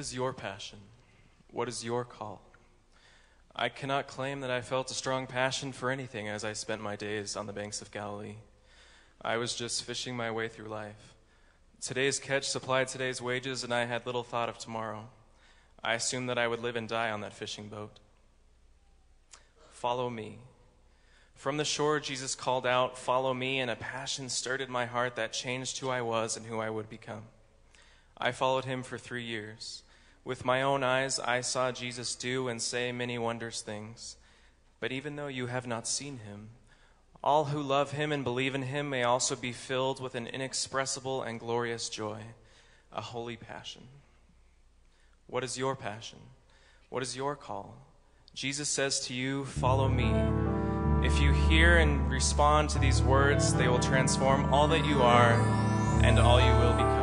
What is your passion? What is your call? I cannot claim that I felt a strong passion for anything as I spent my days on the banks of Galilee. I was just fishing my way through life. Today's catch supplied today's wages, and I had little thought of tomorrow. I assumed that I would live and die on that fishing boat. Follow me. From the shore, Jesus called out, Follow me, and a passion stirred in my heart that changed who I was and who I would become. I followed him for three years. With my own eyes, I saw Jesus do and say many wondrous things. But even though you have not seen him, all who love him and believe in him may also be filled with an inexpressible and glorious joy, a holy passion. What is your passion? What is your call? Jesus says to you, Follow me. If you hear and respond to these words, they will transform all that you are and all you will become.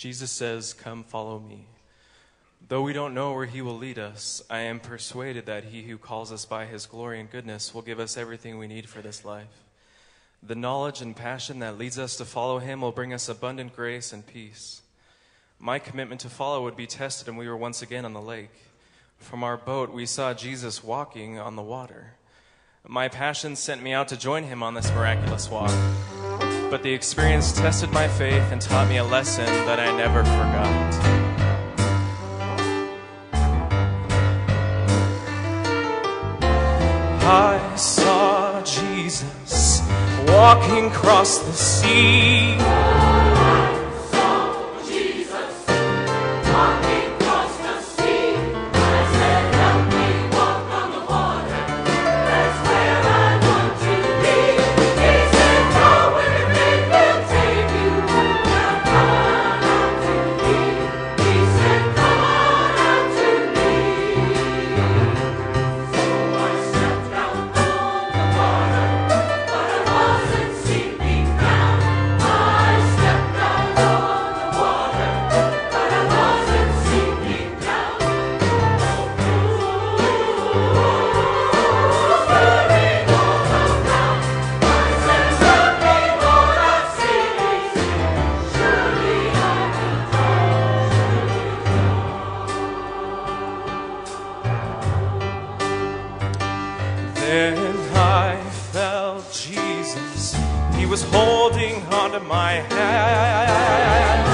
Jesus says, Come follow me. Though we don't know where he will lead us, I am persuaded that he who calls us by his glory and goodness will give us everything we need for this life. The knowledge and passion that leads us to follow him will bring us abundant grace and peace. My commitment to follow would be tested, and we were once again on the lake. From our boat, we saw Jesus walking on the water. My passion sent me out to join him on this miraculous walk but the experience tested my faith and taught me a lesson that I never forgot. I saw Jesus walking across the sea. And I felt Jesus. He was holding onto my hand.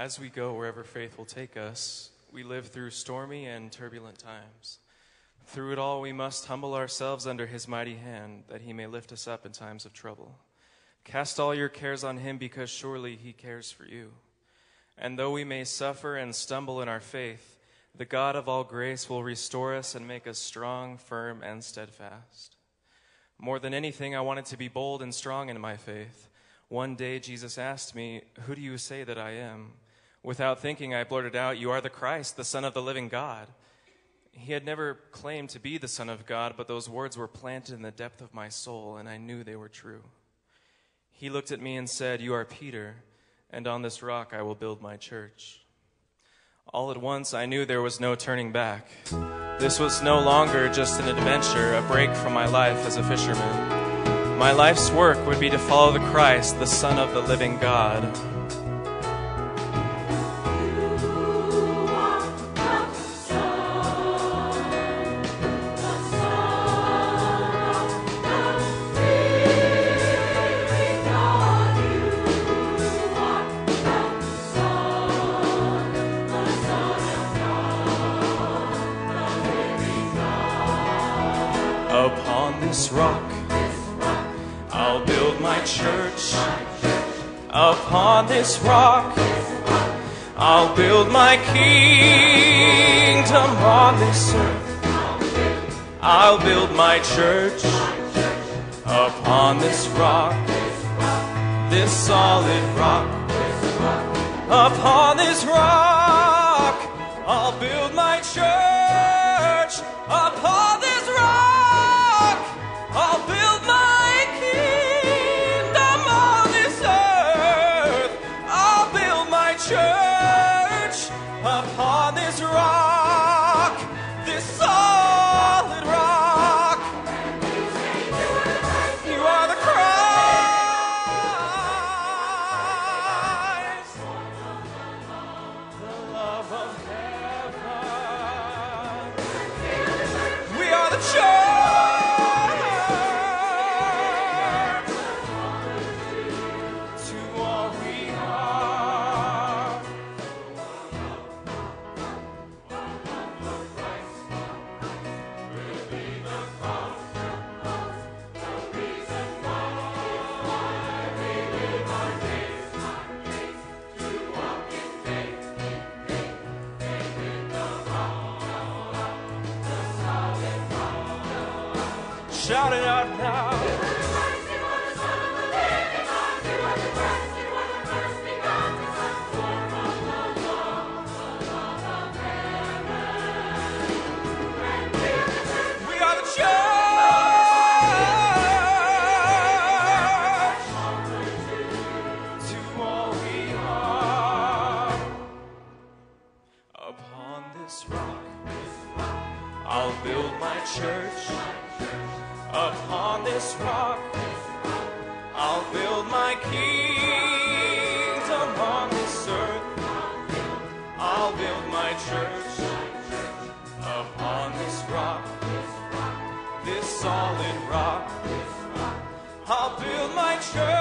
As we go wherever faith will take us, we live through stormy and turbulent times. Through it all, we must humble ourselves under his mighty hand, that he may lift us up in times of trouble. Cast all your cares on him, because surely he cares for you. And though we may suffer and stumble in our faith, the God of all grace will restore us and make us strong, firm, and steadfast. More than anything, I wanted to be bold and strong in my faith. One day, Jesus asked me, Who do you say that I am? Without thinking, I blurted out, You are the Christ, the Son of the living God. He had never claimed to be the Son of God, but those words were planted in the depth of my soul, and I knew they were true. He looked at me and said, You are Peter, and on this rock I will build my church. All at once, I knew there was no turning back. This was no longer just an adventure, a break from my life as a fisherman. My life's work would be to follow the Christ, the Son of the living God. Upon this rock, I'll build my kingdom on this earth. I'll build my church upon this rock, this solid rock. Upon this rock, I'll build my church. shouting out. We are the church. To we are. Upon this rock. I'll build my church upon this rock. I'll build my kingdom on this earth. I'll build my church upon this rock, this solid rock. I'll build my church.